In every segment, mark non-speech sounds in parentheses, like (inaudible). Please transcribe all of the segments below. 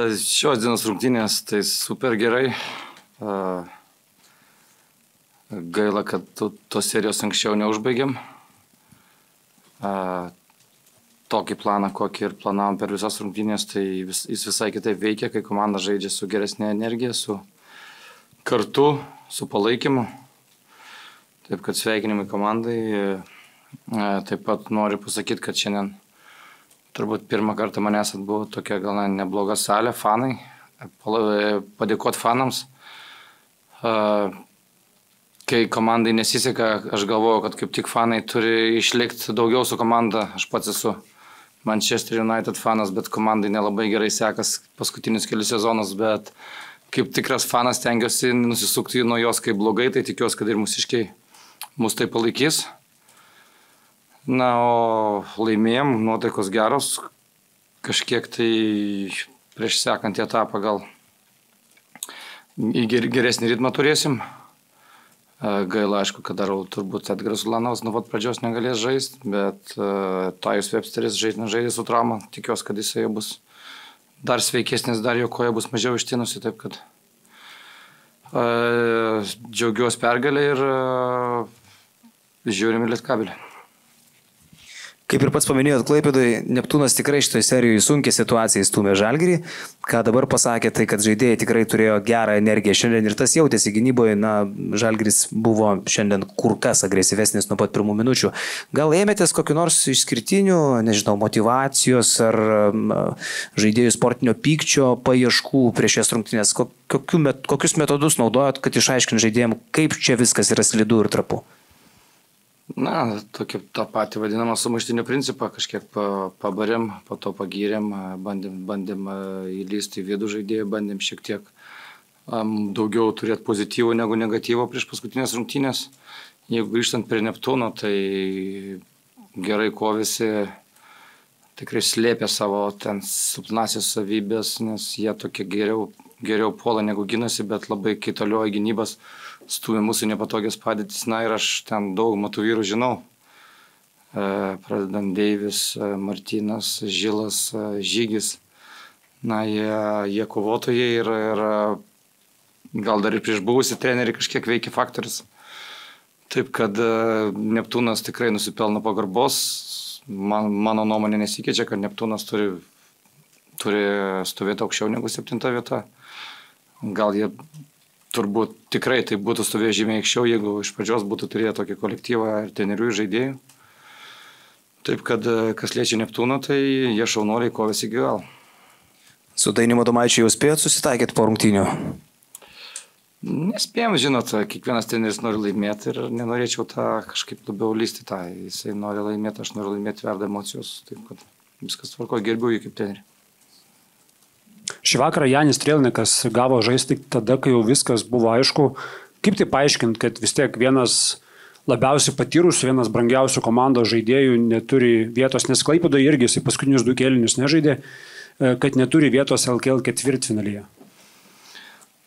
Šios dienos rungtynės tai super gerai. Gaila, kad tos serijos anksčiau neužbaigėm. Tokį planą, kokį ir planavom per visas rungtynės, tai vis, jis visai kitaip veikia, kai komanda žaidžia su geresnė energija, su kartu, su palaikymu. Taip kad sveikinimai komandai. Taip pat noriu pasakyti, kad šiandien turbūt pirmą kartą manęs atbuvo tokia gal nebloga salė, fanai. Padėkoti fanams. Kai komandai nesiseka, aš galvoju, kad kaip tik fanai turi išlikti daugiau su komanda. Aš pats esu Manchester United fanas, bet komandai nelabai gerai sekas paskutinius kelius sezonus, bet kaip tikras fanas tengiuosi nusisukti nuo jos kaip blogai, tai tikiuosi, kad ir mūsiškiai mus tai palaikys. Na, o laimėjom, nuotaikos geros, kažkiek tai prieš sekantį etapą gal į geresnį ritmą turėsim. Gaila, aišku, kad dar turbūt Edgaras Ulanovas nuo pat pradžios negalės žaisti, bet uh, Tajus Websteris žaidė, žaidė su trauma, tikiuosi, kad jisai bus dar sveikesnis, dar jo koja bus mažiau ištinusi, taip kad uh, džiaugiuosi pergalę ir uh, žiūrim į Lietkabelį. Kaip ir pats paminėjot, Klaipėdui Neptūnas tikrai šitoje serijoje sunkia situacija įstumė Žalgirį. Ką dabar pasakė, tai kad žaidėjai tikrai turėjo gerą energiją šiandien ir tas jautėsi gynyboje. Na, Žalgiris buvo šiandien kur kas agresyvesnis nuo pat pirmų minučių. Gal ėmėtės kokiu nors išskirtinių, nežinau, motivacijos ar žaidėjų sportinio pykčio paieškų prieš šias rungtynės? Met, kokius metodus naudojot, kad išaiškint žaidėjim, kaip čia viskas yra slidu ir trapu? Na, tokį tą patį vadinamą sumaištinio principą kažkiek pabarėm, po to pagyrėm, bandėm, bandėm įlysti į vidų žaidėjų, bandėm šiek tiek um, daugiau turėti pozityvų negu negatyvo prieš paskutinės rungtynės. Jeigu grįžtant prie Neptūno, tai gerai kovėsi, tikrai slėpė savo ten silpnasias savybės, nes jie tokie geriau, geriau puola negu gynasi, bet labai kaitalioja gynybas stumia mūsų nepatogias padėtis. Na ir aš ten daug matų vyrų žinau. E, pradedant Deivis, e, Martinas, Žilas, e, Žygis. Na, jie, jie kovotojai ir, ir gal dar ir prieš buvusi trenerių kažkiek veikia faktorius. Taip kad Neptūnas tikrai nusipelno pagarbos. Man, mano nuomonė nesikeičia, kad Neptūnas turi, turi stovėti aukščiau negu septinta vieta. Gal jie turbūt tikrai tai būtų stovėję žymiai anksčiau, jeigu iš pradžios būtų turėję tokį kolektyvą ir trenerių ir žaidėjų. Taip kad kas liečia Neptūną, tai jie šaunoliai kovėsi iki gal. Su Dainimu Domaičiu jau spėjot susitaikyti po rungtynių? Nespėjom, žinot, kiekvienas treneris nori laimėti ir nenorėčiau tą kažkaip labiau lysti tą. Jisai nori laimėti, aš noriu laimėti, verda emocijos. Taip kad viskas tvarko, gerbiu jį kaip trenerių. Šį vakarą Janis Trėlnikas gavo žaisti tada, kai jau viskas buvo aišku. Kaip tai paaiškinti, kad vis tiek vienas labiausiai patyrusių, vienas brangiausių komandos žaidėjų neturi vietos, nes Klaipėdo irgi jisai paskutinius du kėlinius nežaidė, e, kad neturi vietos LKL ketvirtfinalyje.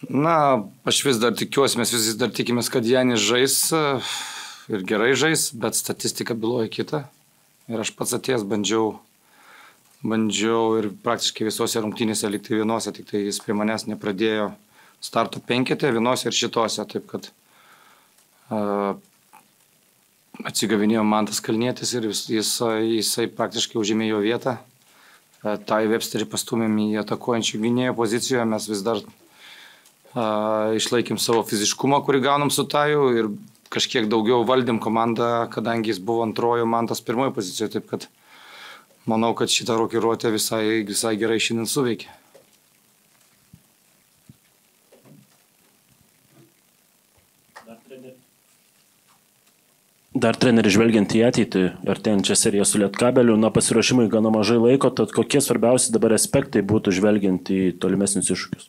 Na, aš vis dar tikiuosi, mes vis dar tikimės, kad Janis žais e, ir gerai žais, bet statistika byloja kitą. Ir aš pats atėjęs bandžiau bandžiau ir praktiškai visose rungtynėse likti vienose, tik tai jis prie manęs nepradėjo starto penketė, vienose ir šitose, taip kad uh, atsigavinėjo Mantas Kalnietis ir jis, jis, jisai praktiškai užėmė jo vietą. Uh, tai Websterį pastumėm į atakuojančių gynėjo poziciją, mes vis dar uh, išlaikėm savo fiziškumą, kurį gaunam su Taju ir kažkiek daugiau valdėm komandą, kadangi jis buvo antrojo, Mantas pirmojo pozicijoje, taip kad manau, kad šitą rokiruotę visai, visai gerai šiandien suveikė. Dar treneri žvelgiant į ateitį, artėjančią seriją su Lietkabeliu, na pasiruošimui gana mažai laiko, tad kokie svarbiausi dabar aspektai būtų žvelgiant į tolimesnius iššūkius?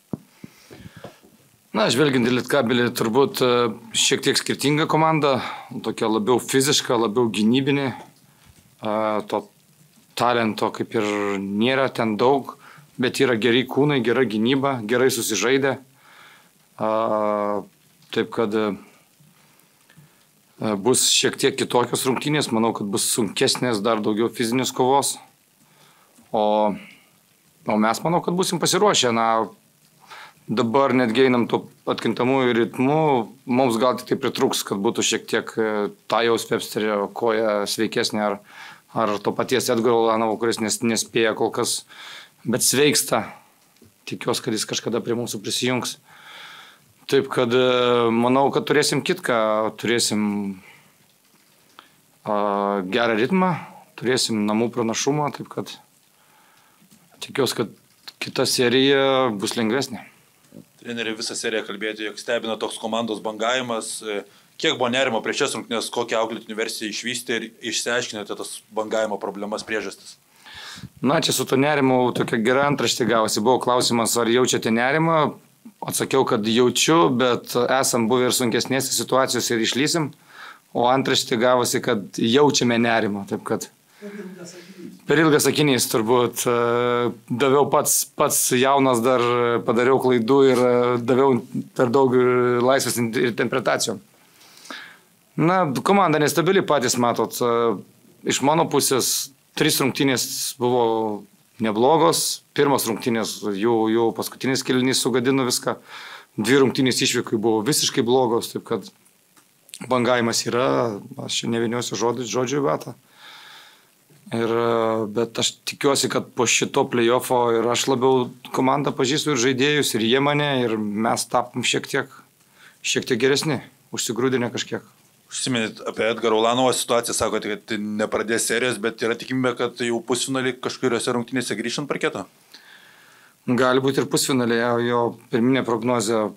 Na, žvelgiant į Lietkabelį, turbūt e, šiek tiek skirtinga komanda, tokia labiau fiziška, labiau gynybinė. To talento kaip ir nėra ten daug, bet yra geri kūnai, gera gynyba, gerai susižaidė. A, taip kad bus šiek tiek kitokios rungtynės, manau, kad bus sunkesnės, dar daugiau fizinės kovos. O O mes manau, kad busim pasiruošę. Na, dabar netgi einam tuo atkintamųjų ritmu, mums gal tik tai pritruks, kad būtų šiek tiek e, ta jau Pepsterio koja sveikesnė ar, ar to paties Edgaro Lanovo, kuris nes, nespėja kol kas, bet sveiksta. Tikiuosi, kad jis kažkada prie mūsų prisijungs. Taip kad e, manau, kad turėsim kitką, turėsim a, gerą ritmą, turėsim namų pranašumą, taip kad tikiuosi, kad kita serija bus lengvesnė. Treneriai visą seriją kalbėti, jog stebina toks komandos bangavimas. Kiek buvo nerimo prieš šias rungtynės, kokią auklėtinių versiją išvystė ir išsiaiškinote tas bangavimo problemas priežastis? Na, čia su to nerimu tokia gera antraštė gavosi. Buvo klausimas, ar jaučiate nerimą. Atsakiau, kad jaučiu, bet esam buvę ir sunkesnėse situacijose ir išlysim. O antraštė gavosi, kad jaučiame nerimą. Taip kad Per ilgas sakinys turbūt. e, Daviau pats, pats jaunas dar padariau klaidų ir e, daviau per daug laisvės in- interpretacijų. Na, komanda nestabili patys matot. e, Iš mano pusės trys rungtynės buvo neblogos. Pirmas rungtynės, jų, jų paskutinis kilinys sugadino viską. Dvi rungtynės išvykai buvo visiškai blogos, taip kad bangavimas yra, aš čia neviniosiu žodžiu, žodžiu į vatą. Ir, e, bet aš tikiuosi, kad po šito playoffo ir aš labiau komandą pažįstu ir žaidėjus, ir jie mane, ir mes tapom šiek tiek, šiek tiek geresni, užsigrūdinę kažkiek. Užsiminėt apie Edgaro Ulanovo situaciją, sakote, kad tai nepradės serijos, bet yra tikimybė, kad jau pusfinalį kažkuriuose rungtynėse grįžtant parketo. Gali būti ir pusfinalėje, jo pirminė prognozija.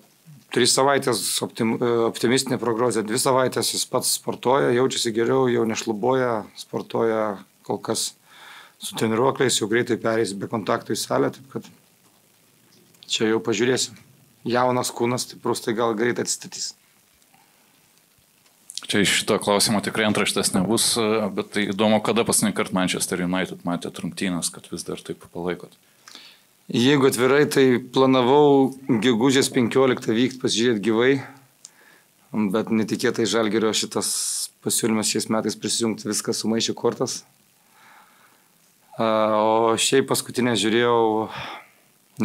Trys savaitės optim, optimistinė prognozija, dvi savaitės jis pats sportuoja, jaučiasi geriau, jau nešluboja, sportuoja kol kas su treniruokliais, jau greitai perės be kontaktų į salę, taip kad čia jau pažiūrėsim. Jaunas kūnas, tai gal greitai atsistatys. Čia iš šito klausimo tikrai antraštės nebus, bet tai įdomu, kada paskutinį kartą Manchester United matėte rungtynės, kad vis dar taip palaikot. Jeigu atvirai, tai planavau gegužės 15 vykti pasižiūrėti gyvai, bet netikėtai žalgerio šitas pasiūlymas šiais metais prisijungti viską sumaišė kortas. O šiaip paskutinę žiūrėjau,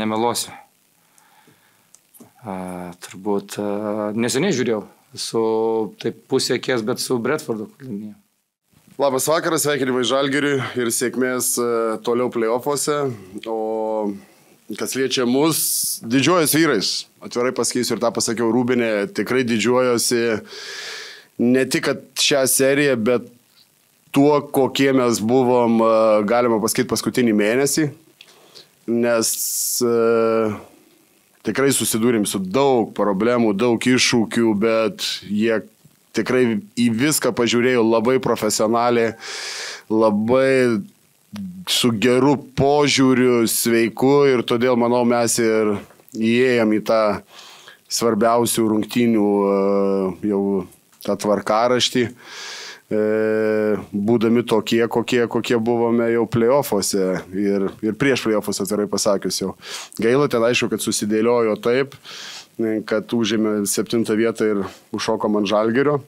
nemelosiu. Turbūt neseniai žiūrėjau, su taip pusė kies, bet su Bretfordu. laimėjo. Labas vakaras, sveikinimai Žalgiriui ir sėkmės e, toliau playoffuose. O kas liečia mus, didžiuojas vyrais. Atvirai pasakysiu ir tą pasakiau Rūbinė, tikrai didžiuojosi ne tik šią seriją, bet tuo, kokie mes buvom, e, galima pasakyti, paskutinį mėnesį. Nes e, tikrai susidūrėm su daug problemų, daug iššūkių, bet jie tikrai į viską pažiūrėjau labai profesionaliai, labai su geru požiūriu, sveiku ir todėl, manau, mes ir įėjom į tą svarbiausių rungtynių e, jau tą tvarkaraštį, būdami tokie, kokie, kokie buvome jau playoffuose ir, ir prieš playoffus atvirai pasakius jau. Gaila ten aišku, kad susidėliojo taip, kad užėmė septintą vietą ir užšokom ant žalgerio,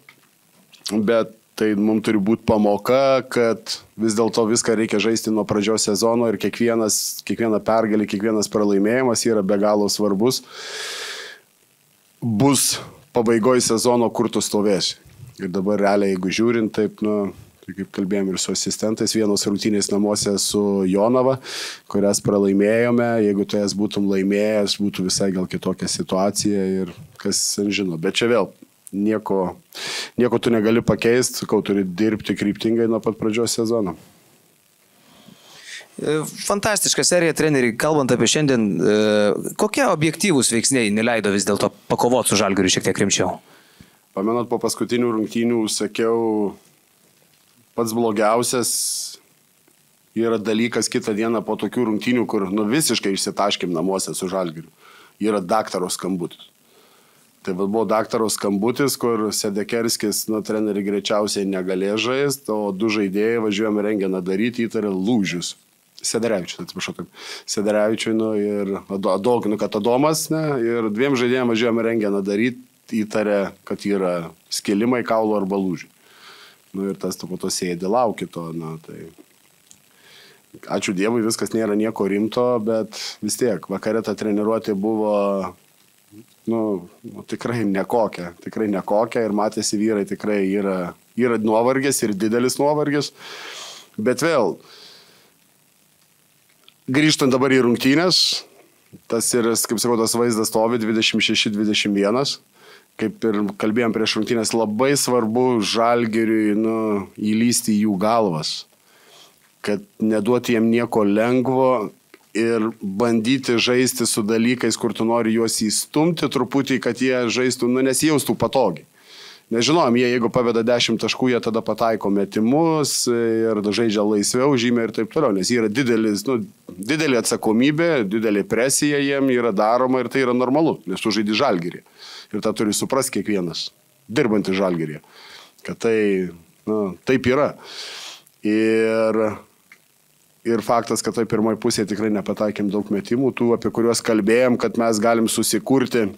bet tai mums turi būti pamoka, kad vis dėlto viską reikia žaisti nuo pradžios sezono ir kiekvienas, kiekviena pergalė, kiekvienas pralaimėjimas yra be galo svarbus. Bus pabaigoje sezono, kur tu stovėsi. Ir dabar realiai, jeigu žiūrint, taip, nu, tai kaip kalbėjom ir su asistentais, vienos rungtynės namuose su Jonava, kurias pralaimėjome, jeigu tu jas būtum laimėjęs, būtų visai gal kitokia situacija ir kas ten žino. Bet čia vėl nieko, nieko tu negali pakeisti, sakau, turi dirbti kryptingai nuo pat pradžios sezono. E, Fantastiška serija, treneriai, kalbant apie šiandien, e, kokie objektyvūs veiksniai neleido vis dėlto pakovoti su žalgiriu šiek tiek rimčiau? Pamenat, po paskutinių rungtynių sakiau, pats blogiausias yra dalykas kitą dieną po tokių rungtynių, kur nu, visiškai išsitaškim namuose su žalgiriu. Yra daktaro skambutis. Tai buvo daktaro skambutis, kur Sedekerskis, nu, treneri greičiausiai negalėjo žaisti, o du žaidėjai važiuojame renginą daryti, įtarė lūžius. Sederevičius, atsiprašau, taip. Sederevičiui, nu ir Adolkui, nu, kad Adomas, ne, ir dviem žaidėjams važiuojame renginą daryti, įtarė, kad yra skilimai kaulo arba lūžiai. Nu ir tas tu po to sėdi, lauki to, na tai. ačiū Dievui, viskas nėra nieko rimto, bet vis tiek, vakarė ta treniruotė buvo, nu, nu tikrai nekokia, tikrai nekokia ir matėsi vyrai tikrai yra, yra nuovargis ir didelis nuovargis. Bet vėl, grįžtant dabar į rungtynės, tas ir, kaip sakau, tas vaizdas stovi 26-21 kaip ir kalbėjom prieš rungtynės, labai svarbu žalgeriui nu, įlysti į jų galvas, kad neduoti jiem nieko lengvo ir bandyti žaisti su dalykais, kur tu nori juos įstumti truputį, kad jie žaistų, nu, nesijaustų patogiai. Nežinom, jie jeigu paveda 10 taškų, jie tada pataiko metimus ir žaidžia laisviau, žymė ir taip toliau, nes yra didelis, nu, didelė atsakomybė, didelė presija jiem yra daroma ir tai yra normalu, nes tu žaidži žalgyrį. Ir tą turi suprasti kiekvienas, dirbantis žalgyrį, kad tai, nu, taip yra. Ir, ir faktas, kad tai pirmoji pusė tikrai nepataikėm daug metimų, tų, apie kuriuos kalbėjom, kad mes galim susikurti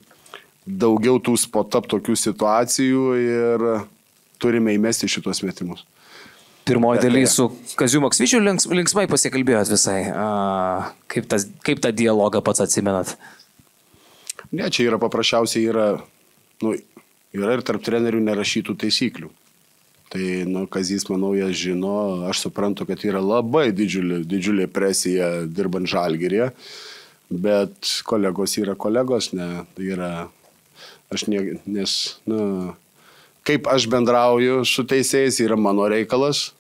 daugiau tų spot-up tokių situacijų ir turime įmesti šitos metimus. Pirmoji dalis su Kaziu Maksvyčiu links, linksmai pasikalbėjot visai. A, kaip, tas, kaip tą dialogą pats atsimenat? Ne, čia yra paprasčiausiai yra, nu, yra ir tarp trenerių nerašytų taisyklių. Tai, nu, Kazys, manau, jas žino, aš suprantu, kad yra labai didžiulė, didžiulė presija dirbant žalgyrėje, bet kolegos yra kolegos, ne, tai yra Aš ne, nes, na, kaip aš bendrauju su teisėjais yra mano reikalas,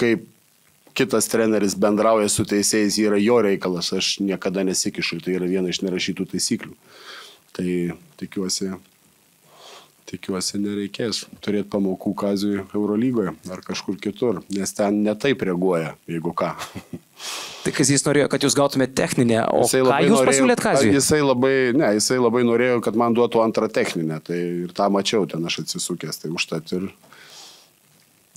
kaip kitas treneris bendrauja su teisėjais yra jo reikalas, aš niekada nesikišu, tai yra viena iš nerašytų taisyklių. Tai tikiuosi, tikiuosi nereikės turėti pamokų Kazijui Eurolygoje ar kažkur kitur, nes ten netaip reaguoja, jeigu ką. (laughs) Tai kas jis norėjo, kad jūs gautumėte techninę, o ką jūs norėjo, pasiūlėt Kazijui? Jisai labai, ne, jisai labai norėjo, kad man duotų antrą techninę, tai ir tą mačiau, ten aš atsisukęs, tai užtat ir...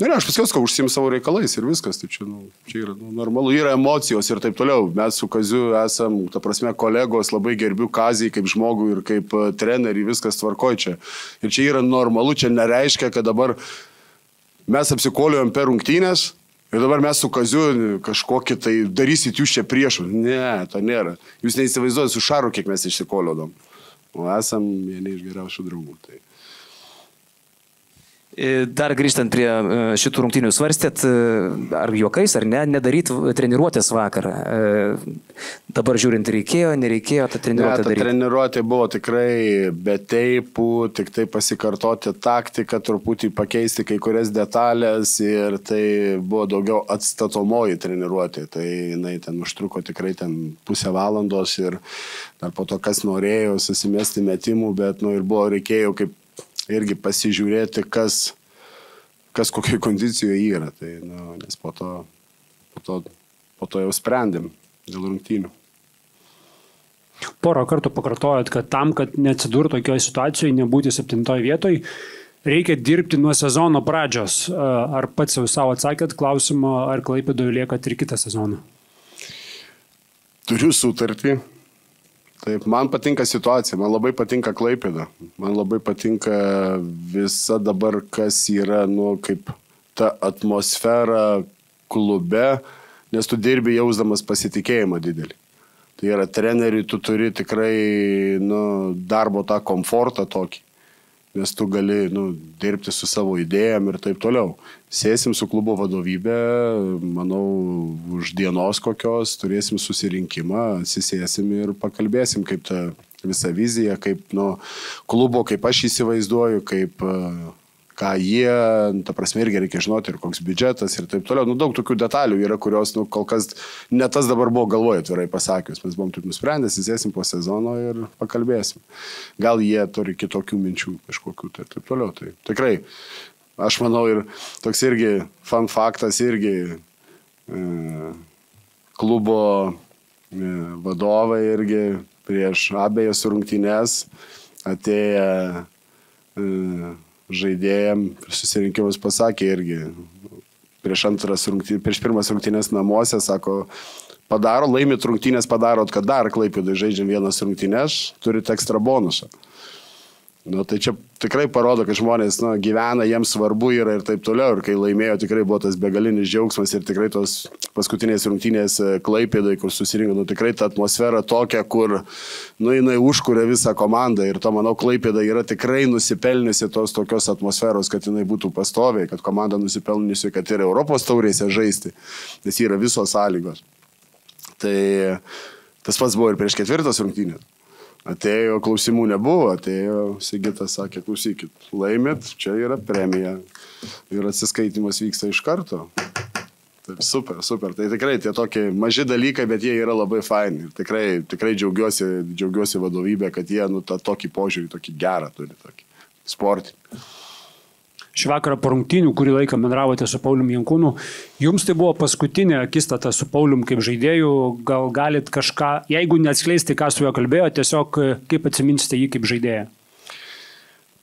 Ne, ne, aš pasakiau, kad užsim savo reikalais ir viskas, tai čia, nu, čia yra nu, normalu, yra emocijos ir taip toliau. Mes su Kaziu esam, ta prasme, kolegos, labai gerbiu Kazį kaip žmogų ir kaip e, trenerį, viskas tvarkoja čia. Ir čia yra normalu, čia nereiškia, kad dabar mes apsikoliojom per rungtynės, Ir dabar mes su Kaziu kažkokį tai darysit jūs čia priešų. Ne, to nėra. Jūs neįsivaizduojate su Šaru, kiek mes išsikoliodom. O esam vieni iš geriausių draugų. Tai. E, dar grįžtant prie e, šitų rungtynių, svarstėt, e, ar juokais, ar ne, nedaryt treniruotės vakarą. Dabar žiūrint, reikėjo, nereikėjo tą treniruotę ne, ta daryti. Treniruotė buvo tikrai be teipų, tik tai pasikartoti taktiką, truputį pakeisti kai kurias detalės ir tai buvo daugiau atstatomoji treniruotė. Tai jinai ten užtruko tikrai ten pusę valandos ir dar po to, kas norėjo susimesti metimų, bet nu ir buvo reikėjo kaip irgi pasižiūrėti, kas, kas kokiai kondicijoje yra. Tai, nu, nes po to, po, to, po to jau sprendėm dėl rungtynių. Porą kartų pakartojot, kad tam, kad neatsidurtų tokioje situacijoje, nebūti septintoje vietoje, reikia dirbti nuo sezono pradžios. Ar pats jau savo atsakėt klausimą, ar klaipėdoje liekat ir kitą sezoną? Turiu sutartį, Taip, man patinka situacija, man labai patinka Klaipėda, man labai patinka visa dabar, kas yra, nu, kaip ta atmosfera klube, nes tu dirbi jausdamas pasitikėjimą didelį. Tai yra treneriui, tu turi tikrai nu, darbo tą komfortą tokį nes tu gali nu, dirbti su savo idėjom ir taip toliau. Sėsim su klubo vadovybė, manau, už dienos kokios turėsim susirinkimą, atsisėsim ir pakalbėsim, kaip ta visa vizija, kaip nu, klubo, kaip aš įsivaizduoju, kaip uh, ką jie, ta prasme, irgi reikia žinoti ir koks biudžetas ir taip toliau. Nu, daug tokių detalių yra, kurios, nu, kol kas ne tas dabar buvo galvoje, atvirai pasakius. Mes buvom taip nusprendę, įsėsim po sezono ir pakalbėsim. Gal jie turi kitokių minčių kažkokių tai taip toliau. Tai tikrai, aš manau ir toks irgi fun faktas irgi e, klubo e, vadovai irgi prieš abejas rungtynes atėję e, žaidėjim susirinkimus pasakė irgi prieš, rungtynės, prieš pirmas rungtynės namuose, sako, padaro, laimit rungtynės, padarot, kad dar klaipėdai žaidžiam vienas rungtynės, turit ekstra bonusą. Nu, tai čia tikrai parodo, kad žmonės nu, gyvena, jiems svarbu yra ir taip toliau. Ir kai laimėjo, tikrai buvo tas begalinis džiaugsmas ir tikrai tos paskutinės rungtynės e, klaipėdai, kur susirinko, nu, tikrai ta atmosfera tokia, kur, nu, jinai užkuria visą komandą. Ir to, manau, klaipėda yra tikrai nusipelniusi tos tokios atmosferos, kad jinai būtų pastoviai, kad komanda nusipelniusi, kad ir Europos taurėse žaisti, nes yra visos sąlygos. Tai tas pats buvo ir prieš ketvirtas rungtynės. Atėjo, klausimų nebuvo, atėjo, Sigitas sakė, klausykit, laimėt, čia yra premija ir atsiskaitimas vyksta iš karto. Taip, super, super. Tai tikrai tie tokie maži dalykai, bet jie yra labai faini. Ir tikrai, tikrai džiaugiuosi, džiaugiuosi vadovybė, kad jie nu, tą tokį požiūrį, tokį gerą turi, tokį sportinį. Šį vakarą po rungtynių, kurį laiką bendravote su Paulium Jankūnu, jums tai buvo paskutinė akistata su Paulium kaip žaidėju, gal galit kažką, jeigu neatskleisti, ką su juo kalbėjo, tiesiog kaip atsiminsite jį kaip žaidėją?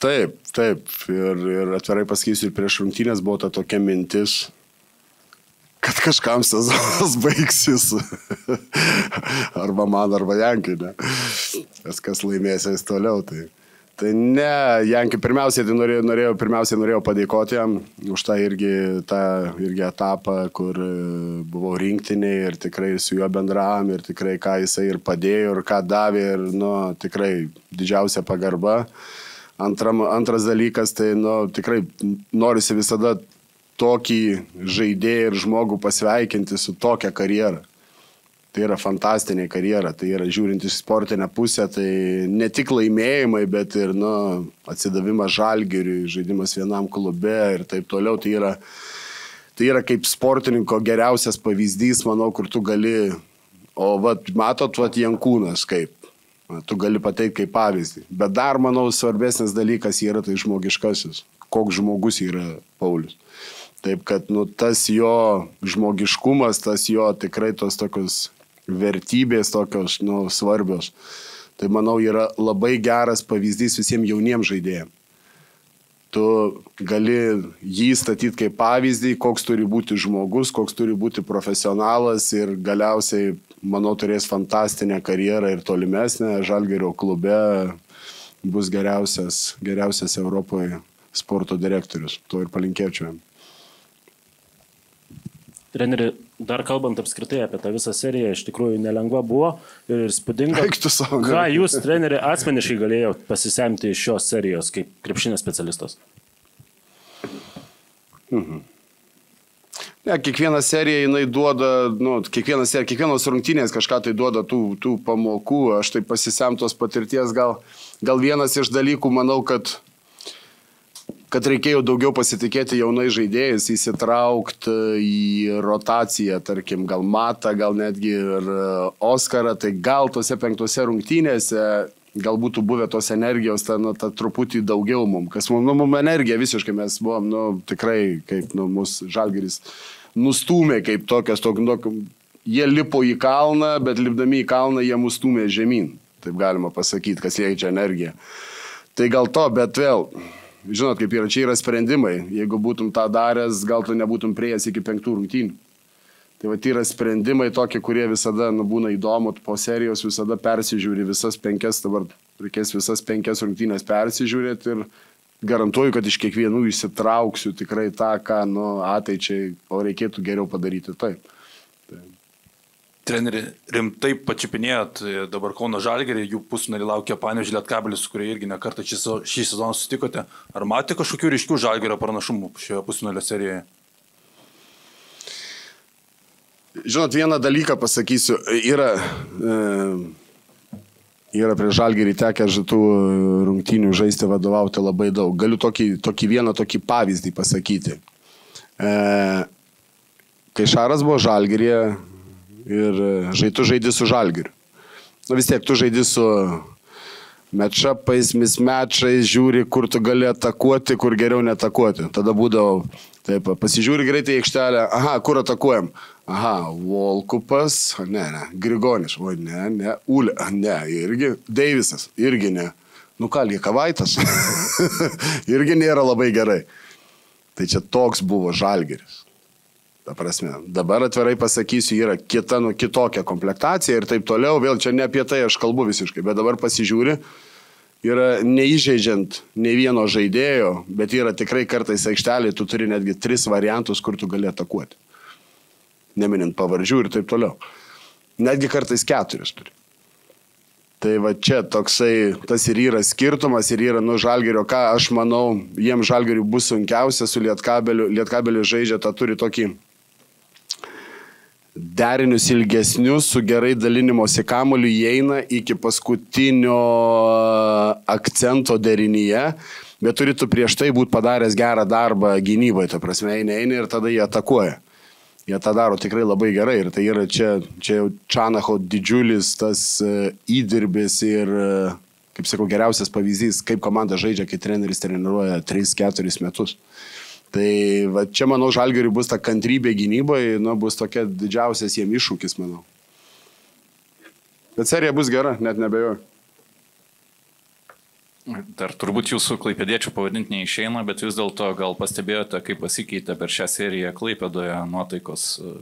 Taip, taip. Ir, ir atvirai pasakysiu, ir prieš rungtynės buvo ta tokia mintis, kad kažkam sezonas (laughs) baigsis. arba man, arba Jankai, ne. Kas, kas laimės eis toliau. Tai. Tai ne, Jankį pirmiausiai tai norėjau, norėjau, pirmiausiai norėjau padėkoti jam už tą irgi, tą irgi etapą, kur e, buvau rinktiniai ir tikrai su juo bendravom ir tikrai ką jisai ir padėjo ir ką davė ir, nu, tikrai didžiausia pagarba. Antram, antras dalykas, tai, nu, tikrai norisi visada tokį žaidėją ir žmogų pasveikinti su tokia karjera. Tai yra fantastinė karjera, tai yra žiūrint iš sportinę pusę, tai ne tik laimėjimai, bet ir nu, atsidavimas žalgiriui, žaidimas vienam klube ir taip toliau. Tai yra, tai yra kaip sportininko geriausias pavyzdys, manau, kur tu gali, o vat, matot, vat Jankūnas kaip. Tu gali pateikti kaip pavyzdį. Bet dar, manau, svarbesnis dalykas yra tai žmogiškasis. Koks žmogus yra Paulius. Taip kad nu, tas jo žmogiškumas, tas jo tikrai tos tokios vertybės tokios nu, svarbios. Tai manau yra labai geras pavyzdys visiems jauniems žaidėjams. Tu gali jį statyti kaip pavyzdį, koks turi būti žmogus, koks turi būti profesionalas ir galiausiai, manau, turės fantastinę karjerą ir tolimesnę. Žalgerio klube bus geriausias, geriausias Europoje sporto direktorius. To ir palinkėčiau. Treneri, dar kalbant apskritai apie tą visą seriją, iš tikrųjų nelengva buvo ir spūdinga. Ką jūs, treneri, asmeniškai galėjote pasisemti iš šios serijos kaip krepšinio specialistas? Mhm. Ne, kiekviena serija jinai duoda, nu, kiekviena serija, kiekvienos rungtynės kažką tai duoda tų, tų pamokų, aš tai pasisemtos patirties, gal, gal vienas iš dalykų, manau, kad kad reikėjo daugiau pasitikėti jaunai žaidėjais, įsitraukti į rotaciją, tarkim, gal Mata, gal netgi ir e, Oskarą, tai gal tose penktose rungtynėse gal būtų buvę tos energijos, ta, nu, ta truputį daugiau mums, kas mums, nu, mums energija visiškai, mes buvom, nu, tikrai, kaip, nu, mūsų žalgeris nustumė kaip tokias, tok, nu, jie lipo į kalną, bet lipdami į kalną jie mus stumė žemyn, taip galima pasakyti, kas liečia energiją. Tai gal to, bet vėl, žinot, kaip yra, čia yra sprendimai. Jeigu būtum tą daręs, gal tu nebūtum prieėjęs iki penktų rungtynių. Tai va, yra sprendimai tokie, kurie visada nu, būna įdomu, po serijos visada persižiūri visas penkias, dabar reikės visas penkias rungtynės persižiūrėti ir garantuoju, kad iš kiekvienų įsitrauksiu tikrai tą, ką nu, ateičiai, o reikėtų geriau padaryti taip. Treneri, rimtai pačiupinėjot e, dabar Kauno Žalgerį, jų pusnarį laukia Panežė Lietkabelis, su kurie irgi nekartą šį, šį sezoną sutikote. Ar matėte kažkokių ryškių Žalgerio pranašumų šioje pusnalio serijoje? Žinot, vieną dalyką pasakysiu. Yra, e, yra prie Žalgerį tekę tų rungtynių žaisti vadovauti labai daug. Galiu tokį, tokį vieną tokį pavyzdį pasakyti. E, kai Šaras buvo Žalgerėje, ir e, žai, tu žaidži su žalgiriu. Na vis tiek tu žaidži su matšapais, mismečais, žiūri, kur tu gali atakuoti, kur geriau netakuoti. Tada būdavo, taip, pasižiūri greitai aikštelę, aha, kur atakuojam. Aha, Volkupas, ne, ne, Grigonis, o ne, ne, Ule, ne, irgi, Deivisas, irgi ne. Nu ką, lieka Vaitas. (laughs) irgi nėra labai gerai. Tai čia toks buvo žalgeris. Ta prasme, dabar atvirai pasakysiu, yra kita, nu, kitokia komplektacija ir taip toliau, vėl čia ne apie tai aš kalbu visiškai, bet dabar pasižiūri yra neįžeidžiant ne vieno žaidėjo, bet yra tikrai kartais aikštelė, tu turi netgi tris variantus, kur tu gali atakuoti. Neminint pavardžių ir taip toliau. Netgi kartais keturis turi. Tai va čia toksai, tas ir yra skirtumas ir yra, nu, žalgerio, ką aš manau, jiems žalgeriu bus sunkiausia su lietkabeliu, lietkabeliu žaidžia, tą turi tokį derinius ilgesnius su gerai dalinimosi kamoliu įeina iki paskutinio akcento derinyje, bet turėtų prieš tai būti padaręs gerą darbą gynyboje, ta prasme, eina, eina ir tada jie atakuoja. Jie tą daro tikrai labai gerai ir tai yra čia, čia jau Čanacho didžiulis tas e, įdirbis ir, e, kaip sakau, geriausias pavyzdys, kaip komanda žaidžia, kai treneris treniruoja 3-4 metus. Tai va, čia, manau, žalgeriui bus ta kantrybė gynyboje, nu, bus tokia didžiausias jiem iššūkis, manau. Bet serija bus gera, net nebejoju. Dar turbūt jūsų klaipėdiečių pavadinti neišeina, bet vis dėlto gal pastebėjote, kaip pasikeitė per šią seriją klaipėdoje nuotaikos e,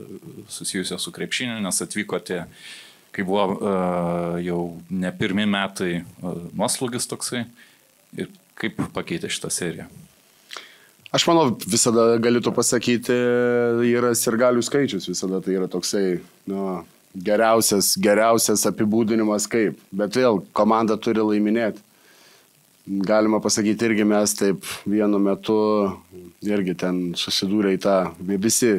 susijusios su krepšiniu, nes atvykote, kai buvo uh, jau ne pirmi metai uh, nuoslugis toksai. Ir kaip pakeitė šitą seriją? Aš manau, visada galėtų pasakyti, yra sirgalių skaičius, visada tai yra toksai, nu, geriausias, geriausias apibūdinimas kaip. Bet vėl, komanda turi laiminėti galima pasakyti, irgi mes taip vienu metu irgi ten susidūrė į tą, visi,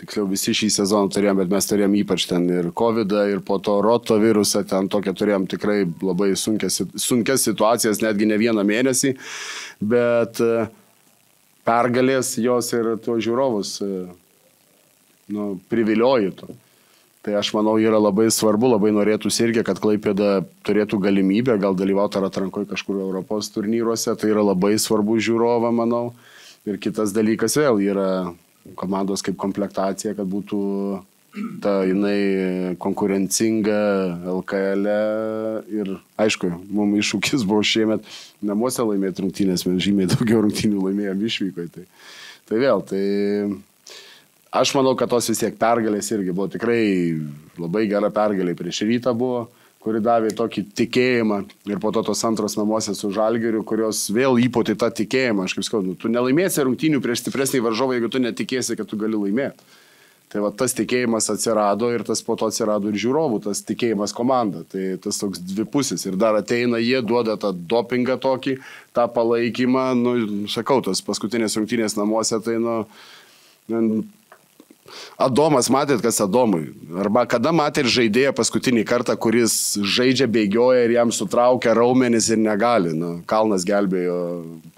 tiksliau visi šį sezoną turėjom, bet mes turėjom ypač ten ir COVID, ir po to roto virusą, ten tokią turėjom tikrai labai sunkias, sunkias situacijas, netgi ne vieną mėnesį, bet e, pergalės jos ir tuos žiūrovus e, nu, priviliojo. Tai aš manau yra labai svarbu, labai norėtųsi irgi, kad Klaipėda turėtų galimybę gal dalyvauti ar atrankoje kažkur Europos turnyruose. Tai yra labai svarbu žiūrovą, manau. Ir kitas dalykas vėl yra komandos kaip komplektacija, kad būtų ta jinai konkurencinga LKL. E. Ir aišku, mums iššūkis buvo šiemet namuose laimėti rungtynės, mes žymiai daugiau rungtynių laimėjom išvykoje. Tai, tai vėl, tai Aš manau, kad tos vis tiek pergalės irgi buvo tikrai labai gera pergalė prieš rytą buvo, kuri davė tokį tikėjimą ir po to tos antros namuose su žalgeriu, kurios vėl įpoti tą tikėjimą. Aš kaip sakau, nu, tu nelaimėsi rungtynių prieš stipresnį varžovą, jeigu tu netikėsi, kad tu gali laimėti. Tai va tas tikėjimas atsirado ir tas po to atsirado ir žiūrovų, tas tikėjimas komanda. Tai tas toks dvipusis. Ir dar ateina jie, duoda tą dopingą tokį, tą palaikymą, nu, sakau, tas paskutinės rungtynės namuose, tai, nu, Adomas, matėt, kas Adomui? Arba kada matėt žaidėją paskutinį kartą, kuris žaidžia, bėgioja ir jam sutraukia raumenis ir negali. Nu, kalnas gelbėjo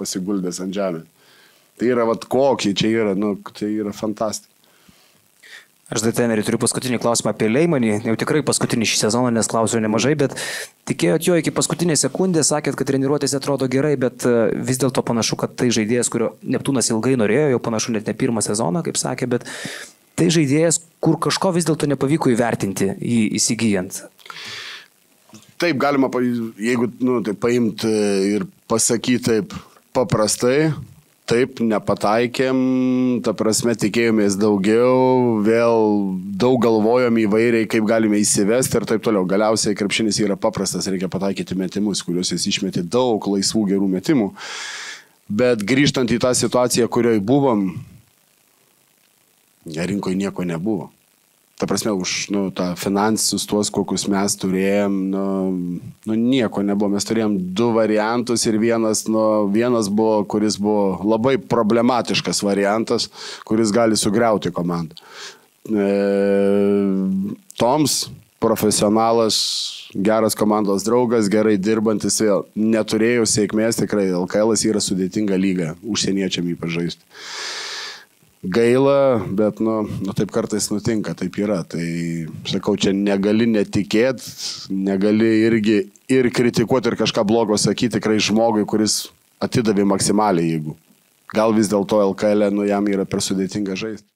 pasiguldęs ant žemės. Tai yra, vad, kokie čia yra, nu, tai yra fantastika. Aš dar treneriui turiu paskutinį klausimą apie Leimanį, jau tikrai paskutinį šį sezoną, nes klausiau nemažai, bet tikėjot jo iki paskutinės sekundės, sakėt, kad treniruotės atrodo gerai, bet e, vis dėlto panašu, kad tai žaidėjas, kurio Neptūnas ilgai norėjo, jau panašu net ne pirmą sezoną, kaip sakė, bet tai žaidėjas, kur kažko vis dėlto nepavyko įvertinti jį įsigijant. Taip, galima, jeigu nu, tai paimti ir pasakyti taip paprastai, taip, nepataikėm, ta prasme tikėjomės daugiau, vėl daug galvojom įvairiai, kaip galime įsivesti ir taip toliau. Galiausiai krepšinis yra paprastas, reikia pataikyti metimus, kuriuos jis išmetė daug laisvų gerų metimų. Bet grįžtant į tą situaciją, kurioje buvom, rinkoje nieko nebuvo. Ta prasme, už nu, tą finansinius tuos, kokius mes turėjom, nu, nu, nieko nebuvo. Mes turėjom du variantus ir vienas, nu, vienas buvo, kuris buvo labai problematiškas variantas, kuris gali sugriauti komandą. E, Toms, profesionalas, geras komandos draugas, gerai dirbantis, vėl neturėjo sėkmės, tikrai LKL yra sudėtinga lyga, užsieniečiam ypač žaisti gaila, bet, nu, nu, taip kartais nutinka, taip yra. Tai, sakau, čia negali netikėti, negali irgi ir kritikuoti ir kažką blogo sakyti tikrai žmogui, kuris atidavė maksimaliai, jeigu. Gal vis dėlto LKL, nu, jam yra per sudėtinga žaisti.